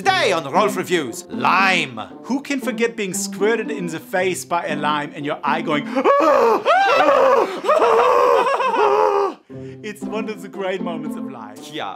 Today on the Rolf Reviews, lime. Who can forget being squirted in the face by a lime and your eye going It's one of the great moments of life. Yeah.